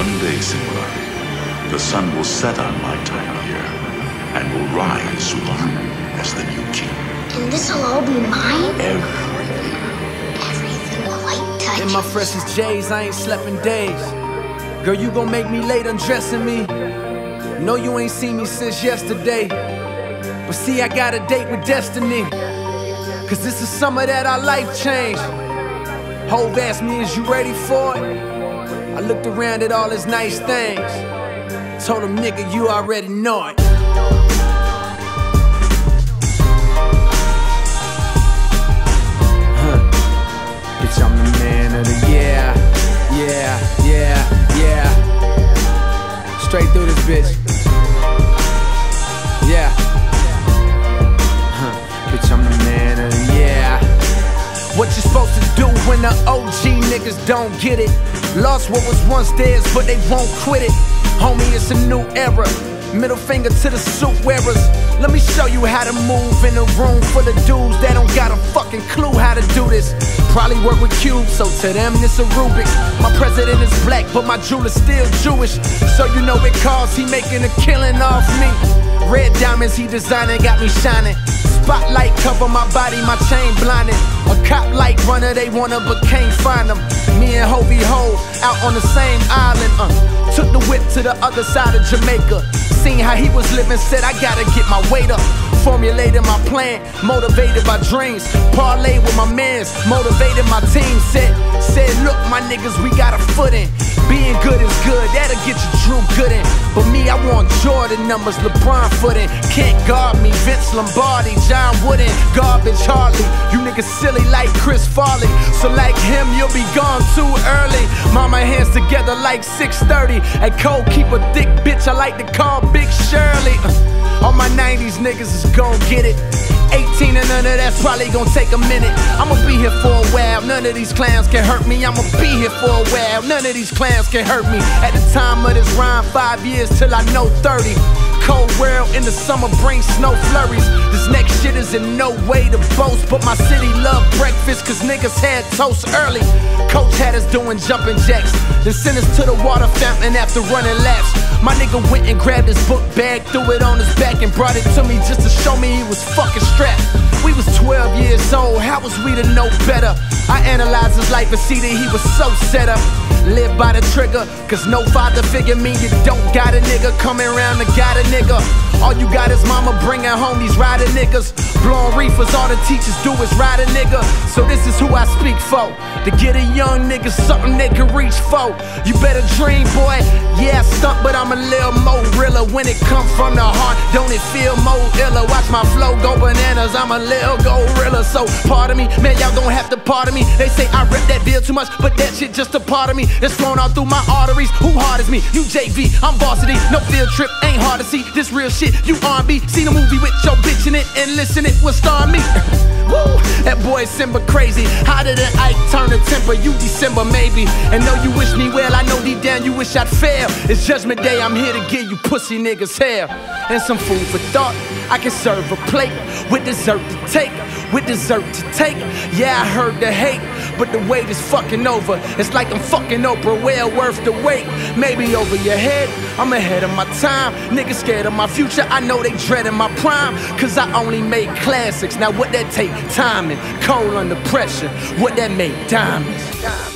One day, Simba, the sun will set on my time here and will rise Sulan as the new king. And this'll all be mine? Everything. Everything the light touches. In my freshest J's, I ain't slept in days. Girl, you gon' make me late undressing me. Know you ain't seen me since yesterday. But see, I got a date with destiny. Cause this is summer that our life changed. Hove asked me, is you ready for it? I looked around at all his nice things. Told him, nigga, you already know it. Huh. Bitch, I'm the man of the yeah, yeah, yeah, yeah. Straight through this bitch. Yeah. Huh. Bitch, I'm the man of the yeah. What you supposed to do when the OG niggas don't get it? Lost what was once theirs, but they won't quit it. Homie, it's a new era. Middle finger to the suit wearers. Let me show you how to move in a room full of dudes that don't got a fucking clue how to do this. Probably work with cubes, so to them it's a Rubik's. My president is black, but my jeweler's still Jewish. So you know it cause he making a killing off me. Red diamonds he designing got me shining. Spotlight cover my body, my chain blinded. A cop like runner, they wanna but can't find them. Me and Hovey Ho out on the same island. Uh. Took the whip to the other side of Jamaica. Seen how he was living, said I gotta get my weight up. Formulated my plan, motivated by dreams. Parlay with my mans, motivated my team. Said, said, look, my niggas, we got a foot in. Being good is good, that'll get you Drew Gooden. But me, I want Jordan numbers, LeBron footing. Can't guard me, Vince Lombardi, John Wooden, garbage Harley. You niggas silly like Chris Farley. So like him, you'll be gone too early. Mama hands together like 630. And Cole, keep a thick bitch, I like to call Big Shirley. Uh, all my 90s niggas is gon' get it. 18 and none of that's probably gonna take a minute. I'ma be here for a while, none of these clowns can hurt me. I'ma be here for a while, none of these clowns can hurt me. At the time of this rhyme, five years till I know 30. Cold world in the summer brings snow flurries. This next in no way to boast, but my city love breakfast cause niggas had toast early. Coach had us doing jumping jacks, then sent us to the water fountain after running laps. My nigga went and grabbed his book bag, threw it on his back, and brought it to me just to show me he was fucking strapped. We was 12 years old, how was we to know better? I analyzed his life and see that he was so set up. Live by the trigger, cause no father figure mean you don't got a nigga coming around to got a nigga. All you got is mama bringing home these rider niggas. Blowing reefers, all the teachers do is ride a nigga. So this is who I speak for. To get a young nigga something they can reach for. You better dream, boy. Yeah, stunt, but I'm a little more realer. When it comes from the heart, don't it feel more iller? Watch my flow go bananas, I'm a little gorilla. So pardon me, man, y'all gon' have to pardon me. They say I rip that bill too much, but that shit just a part of me. It's flowing all through my arteries. Who hard is me? You JV, I'm varsity. No field trip, ain't hard to see. This real shit, you R&B. Seen a movie with your bitch in it and listen it was star me. Woo, that boy Simba crazy. Hotter than Ike Turner temper. You December maybe. And though you wish me well, I know deep down you wish I'd fail. It's Judgment Day, I'm here to give you pussy niggas hell. And some food for thought. I can serve a plate with dessert to take, with dessert to take. Yeah, I heard the hate, but the wait is fucking over. It's like I'm fucking Oprah, well worth the wait. Maybe over your head, I'm ahead of my time. Niggas scared of my future, I know they dreading my prime. Cause I only make classics. Now, what that take? Timing, cold under pressure. What that make? Diamonds.